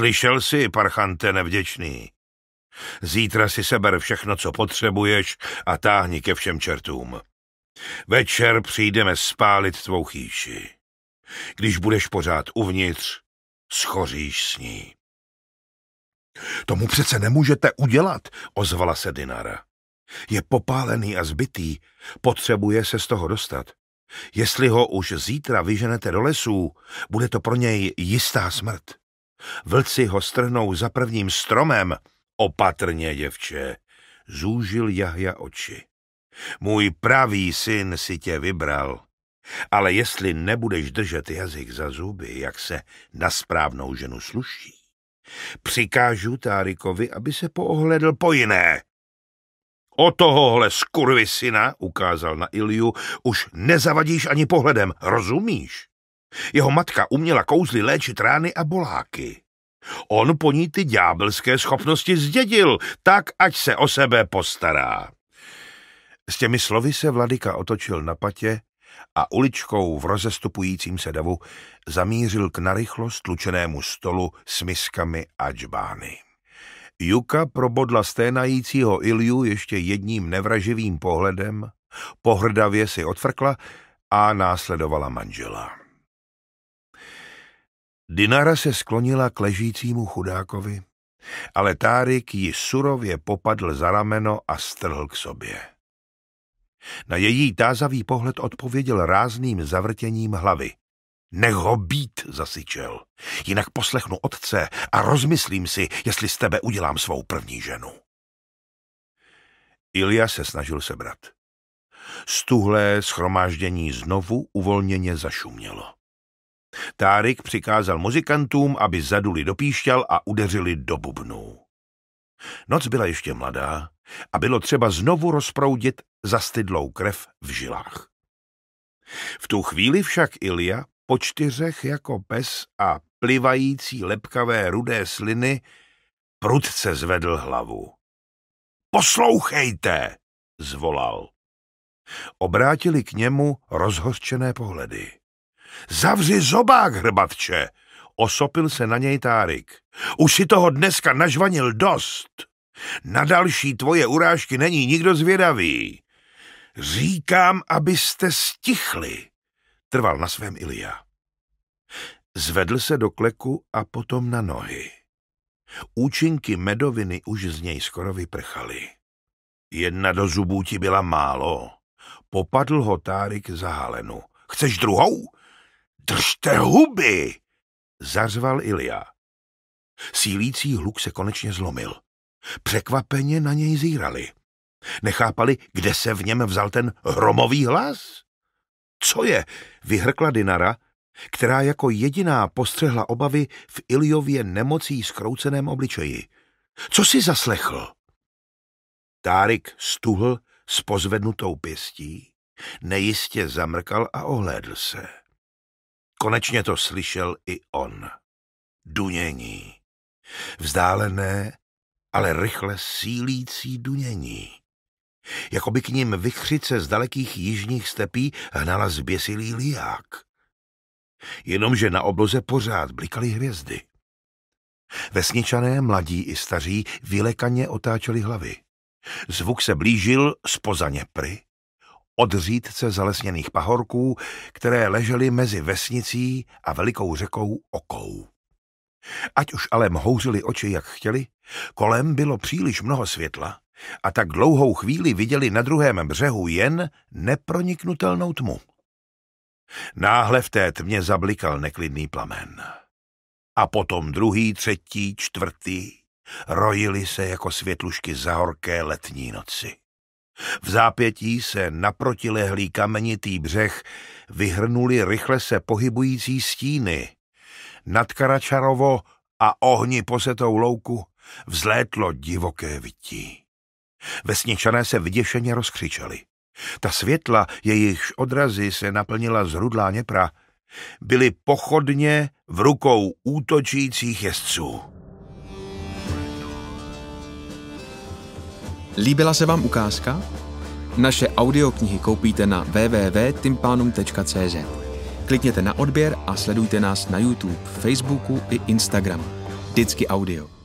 Slyšel jsi, parchante nevděčný? Zítra si seber všechno, co potřebuješ a táhni ke všem čertům. Večer přijdeme spálit tvou chýši. Když budeš pořád uvnitř, schoříš s ní. Tomu přece nemůžete udělat, ozvala se Dinara. Je popálený a zbytý, potřebuje se z toho dostat. Jestli ho už zítra vyženete do lesů, bude to pro něj jistá smrt. Vlci ho strhnou za prvním stromem. Opatrně, děvče, zúžil Jahja oči. Můj pravý syn si tě vybral. Ale jestli nebudeš držet jazyk za zuby, jak se na správnou ženu sluší, přikážu Tárikovi, aby se poohledl po jiné. O tohohle syna, ukázal na Iliu, už nezavadíš ani pohledem, rozumíš? Jeho matka uměla kouzly léčit rány a boláky. On po ní ty ďábelské schopnosti zdědil, tak ať se o sebe postará. S těmi slovy se vladyka otočil na patě a uličkou v rozestupujícím se davu zamířil k narychlo stlučenému stolu s miskami a džbány. Juka probodla sténajícího Ilju ještě jedním nevraživým pohledem, pohrdavě si odfrkla a následovala manžela. Dinara se sklonila k ležícímu chudákovi, ale Tárik ji surově popadl za rameno a strhl k sobě. Na její tázavý pohled odpověděl rázným zavrtěním hlavy. Nech ho být, zasyčel. Jinak poslechnu otce a rozmyslím si, jestli z tebe udělám svou první ženu. Ilja se snažil sebrat. Stuhlé schromáždění znovu uvolněně zašumělo. Tárik přikázal muzikantům, aby zaduli do píšťal a udeřili do bubnů. Noc byla ještě mladá a bylo třeba znovu rozproudit zastydlou krev v žilách. V tu chvíli však Ilja po čtyřech jako pes a plivající lepkavé rudé sliny prudce zvedl hlavu. Poslouchejte, zvolal. Obrátili k němu rozhořčené pohledy. Zavři zobák, hrbatče, osopil se na něj Tárik. Už si toho dneska nažvanil dost. Na další tvoje urážky není nikdo zvědavý. Říkám, abyste stichli trval na svém Ilia. Zvedl se do kleku a potom na nohy. Účinky medoviny už z něj skoro vyprchaly. Jedna do zubů ti byla málo. Popadl ho Tárik za halenu. Chceš druhou? Držte huby! Zařval Ilia. Sílící hluk se konečně zlomil. Překvapeně na něj zírali. Nechápali, kde se v něm vzal ten hromový hlas? Co je? Vyhrkla Dinara, která jako jediná postřehla obavy v Iliově nemocí skrouceném obličeji. Co si zaslechl? Tárik stuhl s pozvednutou pěstí, nejistě zamrkal a ohlédl se. Konečně to slyšel i on. Dunění. Vzdálené, ale rychle sílící dunění. Jakoby k ním vychřice z dalekých jižních stepí hnala zběsilý liák. Jenomže na obloze pořád blikaly hvězdy. Vesničané, mladí i staří, vylekaně otáčeli hlavy. Zvuk se blížil spoza Něpry, od řídce zalesněných pahorků, které ležely mezi vesnicí a velikou řekou Okou. Ať už ale mhouřili oči, jak chtěli, kolem bylo příliš mnoho světla a tak dlouhou chvíli viděli na druhém břehu jen neproniknutelnou tmu. Náhle v té tmě zablikal neklidný plamen. A potom druhý, třetí, čtvrtý rojili se jako světlušky za horké letní noci. V zápětí se naprotilehlý kamenitý břeh vyhrnuli rychle se pohybující stíny. Nad Karačarovo a ohni posetou louku vzlétlo divoké vytí. Vesničané se vyděšeně rozkřičeli. Ta světla, jejichž odrazy se naplnila zrudlá něpra, byly pochodně v rukou útočících jezdců. Líbila se vám ukázka? Naše audioknihy koupíte na www.timpanum.cz. Klikněte na odběr a sledujte nás na YouTube, Facebooku i Instagramu. vždycky audio.